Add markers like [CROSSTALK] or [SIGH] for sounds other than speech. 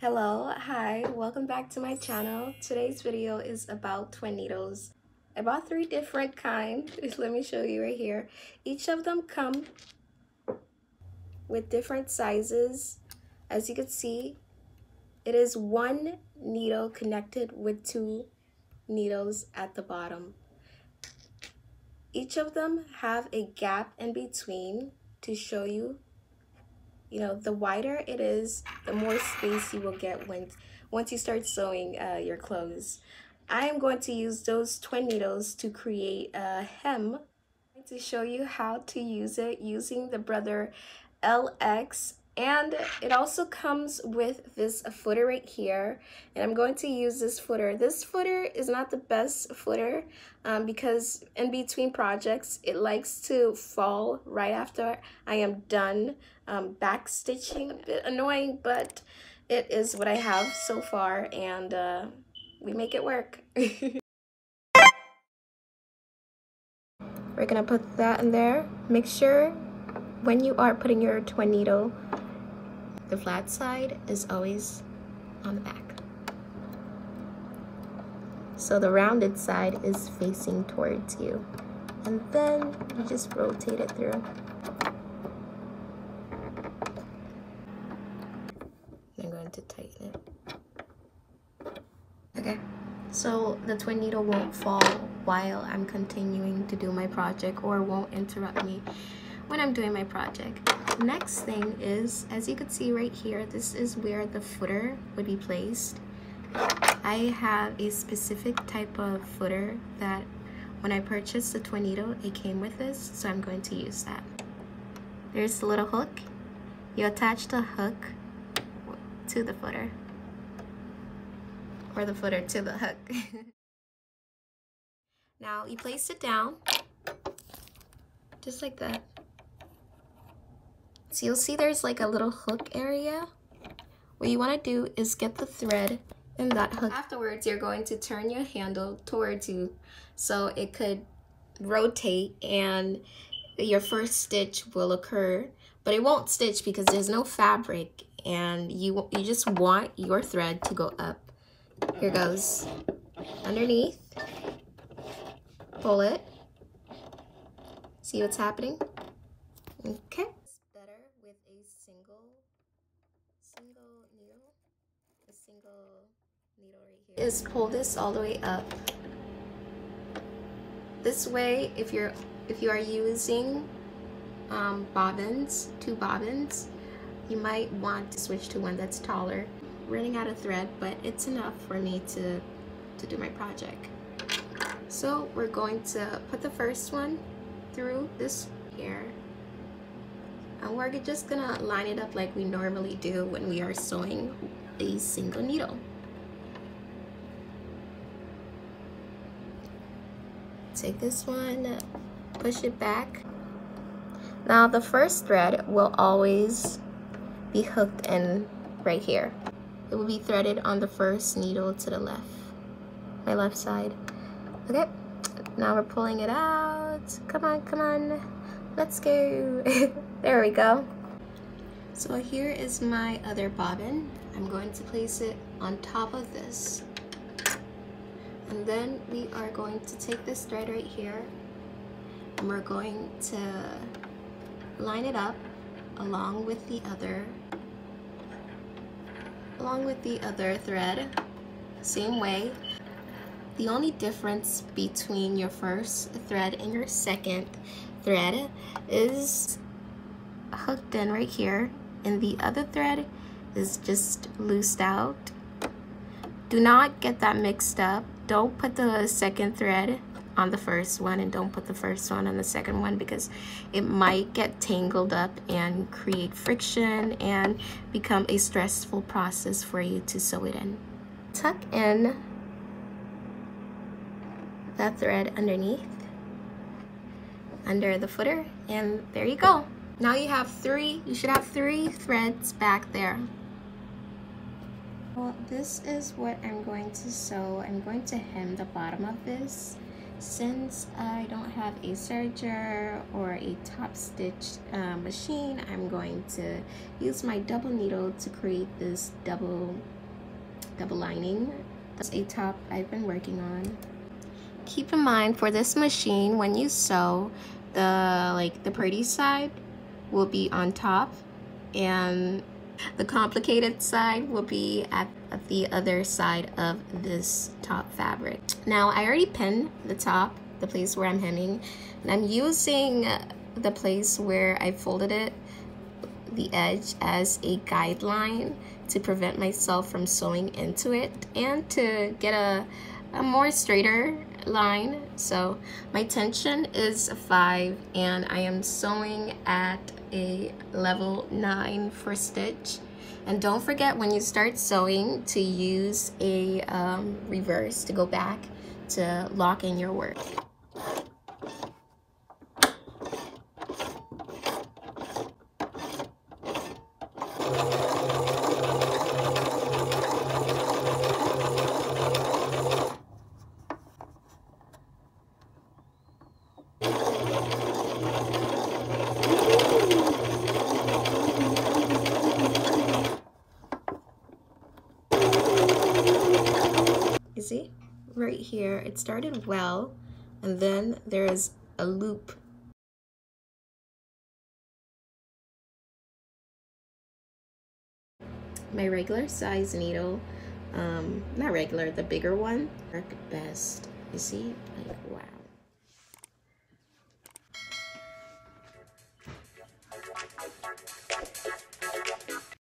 Hello, hi, welcome back to my channel. Today's video is about twin needles. I bought three different kinds. [LAUGHS] Let me show you right here. Each of them come with different sizes. As you can see, it is one needle connected with two needles at the bottom. Each of them have a gap in between to show you you know, the wider it is, the more space you will get when once you start sewing uh, your clothes. I am going to use those twin needles to create a hem to show you how to use it using the Brother LX and it also comes with this footer right here. And I'm going to use this footer. This footer is not the best footer um, because in between projects it likes to fall right after I am done um, back stitching. A bit annoying but it is what I have so far and uh, we make it work. [LAUGHS] We're gonna put that in there. Make sure when you are putting your twin needle the flat side is always on the back. So the rounded side is facing towards you. And then you just rotate it through. I'm going to tighten it. Okay, so the twin needle won't fall while I'm continuing to do my project or won't interrupt me when I'm doing my project. Next thing is, as you can see right here, this is where the footer would be placed. I have a specific type of footer that when I purchased the needle, it came with this, so I'm going to use that. There's the little hook. You attach the hook to the footer. Or the footer to the hook. [LAUGHS] now you place it down, just like that. So you'll see there's like a little hook area. What you want to do is get the thread in that hook. Afterwards, you're going to turn your handle towards you so it could rotate and your first stitch will occur, but it won't stitch because there's no fabric and you, you just want your thread to go up. Here goes underneath, pull it, see what's happening? Okay. Single needle right here. Is pull this all the way up. This way if you're if you are using um, bobbins two bobbins you might want to switch to one that's taller. Running out of thread but it's enough for me to to do my project. So we're going to put the first one through this here. And we're just gonna line it up like we normally do when we are sewing a single needle. Take this one, push it back. Now the first thread will always be hooked in right here. It will be threaded on the first needle to the left, my left side. Okay, now we're pulling it out. Come on, come on, let's go. [LAUGHS] there we go. So here is my other bobbin. I'm going to place it on top of this. And then we are going to take this thread right here and we're going to line it up along with the other along with the other thread same way the only difference between your first thread and your second thread is hooked in right here and the other thread is just loosed out. Do not get that mixed up. Don't put the second thread on the first one and don't put the first one on the second one because it might get tangled up and create friction and become a stressful process for you to sew it in. Tuck in that thread underneath under the footer and there you go. Now you have three, you should have three threads back there. This is what I'm going to sew. I'm going to hem the bottom of this since I don't have a serger or a top stitch uh, machine, I'm going to use my double needle to create this double double lining. That's a top I've been working on. Keep in mind for this machine, when you sew, the like the pretty side will be on top and the complicated side will be at, the other side of this top fabric. Now I already pinned the top, the place where I'm hemming, and I'm using the place where I folded it, the edge as a guideline to prevent myself from sewing into it and to get a, a more straighter line. So my tension is five and I am sewing at a level nine for stitch. And don't forget when you start sewing to use a um, reverse to go back to lock in your work. You see, right here, it started well, and then there is a loop. My regular size needle, um, not regular, the bigger one, work best. You see, like wow.